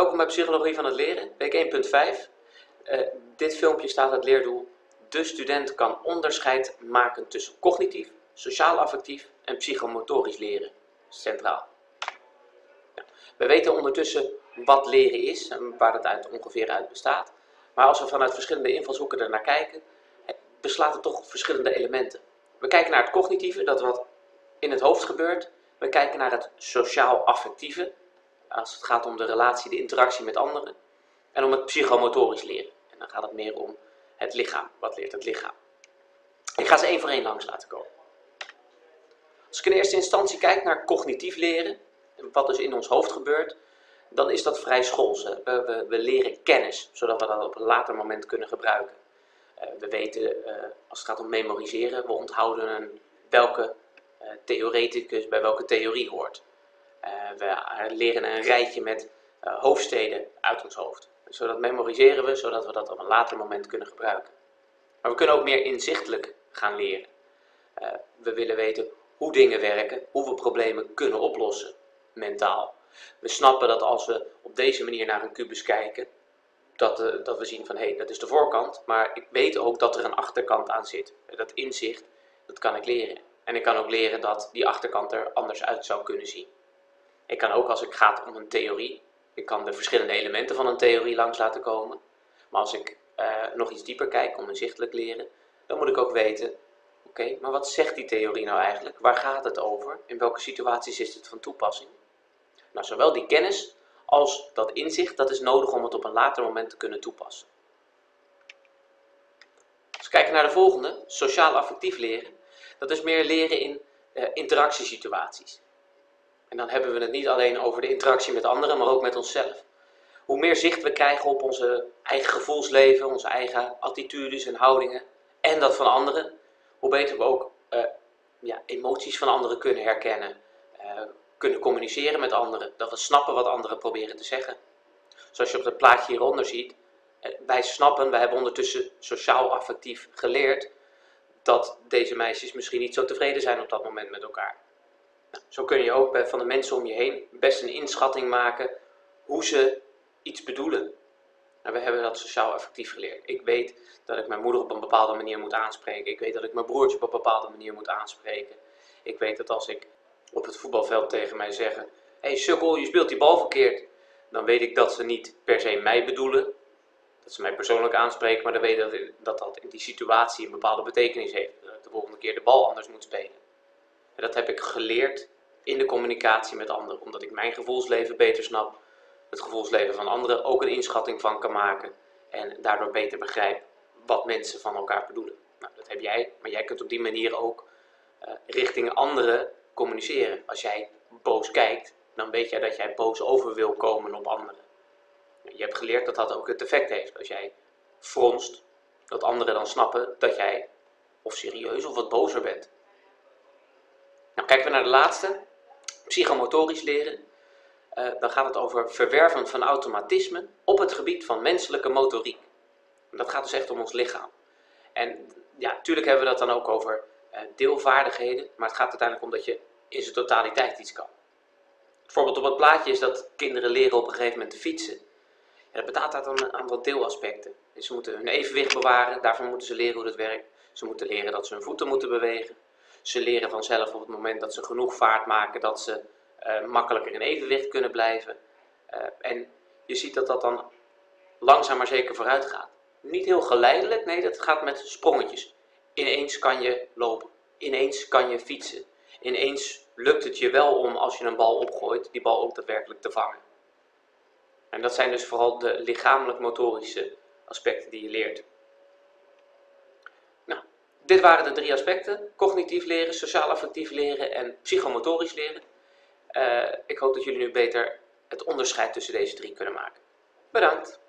Welkom bij Psychologie van het Leren, week 1.5. Uh, dit filmpje staat het leerdoel De student kan onderscheid maken tussen cognitief, sociaal-affectief en psychomotorisch leren centraal. We weten ondertussen wat leren is en waar het uit ongeveer uit bestaat. Maar als we vanuit verschillende invalshoeken er naar kijken, beslaat het toch verschillende elementen. We kijken naar het cognitieve, dat wat in het hoofd gebeurt. We kijken naar het sociaal-affectieve, als het gaat om de relatie, de interactie met anderen. En om het psychomotorisch leren. En dan gaat het meer om het lichaam. Wat leert het lichaam? Ik ga ze één voor één langs laten komen. Als ik in eerste instantie kijk naar cognitief leren, wat dus in ons hoofd gebeurt, dan is dat vrij schools. We, we, leren kennis, zodat we dat op een later moment kunnen gebruiken. Uh, we weten, uh, als het gaat om memoriseren, we onthouden welke uh, theoreticus bij welke theorie hoort. We leren een rijtje met hoofdsteden uit ons hoofd. Zodat memoriseren we, zodat we dat op een later moment kunnen gebruiken. Maar we kunnen ook meer inzichtelijk gaan leren. we willen weten hoe dingen werken, hoe we problemen kunnen oplossen, mentaal. We snappen dat als we op deze manier naar een kubus kijken, dat, dat we zien van hé, hey, dat is de voorkant, maar ik weet ook dat er een achterkant aan zit. Dat inzicht, dat kan ik leren. En ik kan ook leren dat die achterkant er anders uit zou kunnen zien. Ik kan ook als het gaat om een theorie, ik kan de verschillende elementen van een theorie langs laten komen. Maar als ik uh, nog iets dieper kijk om inzichtelijk leren, dan moet ik ook weten Oké, maar wat zegt die theorie nou eigenlijk? Waar gaat het over? In welke situaties is het van toepassing? Nou, zowel die kennis als dat inzicht, dat is nodig om het op een later moment te kunnen toepassen. Als we kijken naar de volgende, sociaal-affectief leren. Dat is meer leren in uh, interactiesituaties. En dan hebben we het niet alleen over de interactie met anderen, maar ook met onszelf. Hoe meer zicht we krijgen op onze eigen gevoelsleven, onze eigen attitudes en houdingen, en dat van anderen, hoe beter we ook uh, ja, emoties van anderen kunnen herkennen, uh, kunnen communiceren met anderen, dat we snappen wat anderen proberen te zeggen. Zoals je op het plaatje hieronder ziet, uh, wij snappen, wij hebben ondertussen sociaal-affectief geleerd dat deze meisjes misschien niet zo tevreden zijn op dat moment met elkaar. Nou, zo kun je ook van de mensen om je heen best een inschatting maken hoe ze iets bedoelen. En we hebben dat sociaal effectief geleerd. Ik weet dat ik mijn moeder op een bepaalde manier moet aanspreken. Ik weet dat ik mijn broertje op een bepaalde manier moet aanspreken. Ik weet dat als ik op het voetbalveld tegen mij zeggen: Hé hey, sukkel, je speelt die bal verkeerd. Dan weet ik dat ze niet per se mij bedoelen. Dat ze mij persoonlijk aanspreken, maar dan weet dat dat in die situatie een bepaalde betekenis heeft. Dat ik de volgende keer de bal anders moet spelen. En dat heb ik geleerd in de communicatie met anderen, omdat ik mijn gevoelsleven beter snap het gevoelsleven van anderen ook een inschatting van kan maken en daardoor beter begrijpt wat mensen van elkaar bedoelen. Nou, dat heb jij, maar jij kunt op die manier ook uh, richting anderen communiceren. Als jij boos kijkt, dan weet jij dat jij boos over wil komen op anderen. Je hebt geleerd dat dat ook het effect heeft. Als jij fronst, dat anderen dan snappen dat jij of serieus of wat bozer bent. Kijken we naar de laatste. Psychomotorisch leren. Uh, dan gaat het over verwerven van automatismen op het gebied van menselijke motoriek. Dat gaat dus echt om ons lichaam. En ja, natuurlijk hebben we dat dan ook over uh, deelvaardigheden, maar het gaat uiteindelijk om dat je in zijn totaliteit iets kan. Het voorbeeld op het plaatje is dat kinderen leren op een gegeven moment te fietsen. Ja, dat bestaat uit een aantal deelaspecten. Dus ze moeten hun evenwicht bewaren, daarvoor moeten ze leren hoe dat werkt. Ze moeten leren dat ze hun voeten moeten bewegen. Ze leren vanzelf op het moment dat ze genoeg vaart maken dat ze uh, makkelijker in evenwicht kunnen blijven. Uh, en je ziet dat dat dan langzaam maar zeker vooruit gaat. Niet heel geleidelijk, nee, dat gaat met sprongetjes. Ineens kan je lopen, ineens kan je fietsen. Ineens lukt het je wel om, als je een bal opgooit, die bal ook daadwerkelijk te vangen. En dat zijn dus vooral de lichamelijk-motorische aspecten die je leert. Dit waren de drie aspecten. Cognitief leren, sociaal-affectief leren en psychomotorisch leren. Uh, ik hoop dat jullie nu beter het onderscheid tussen deze drie kunnen maken. Bedankt!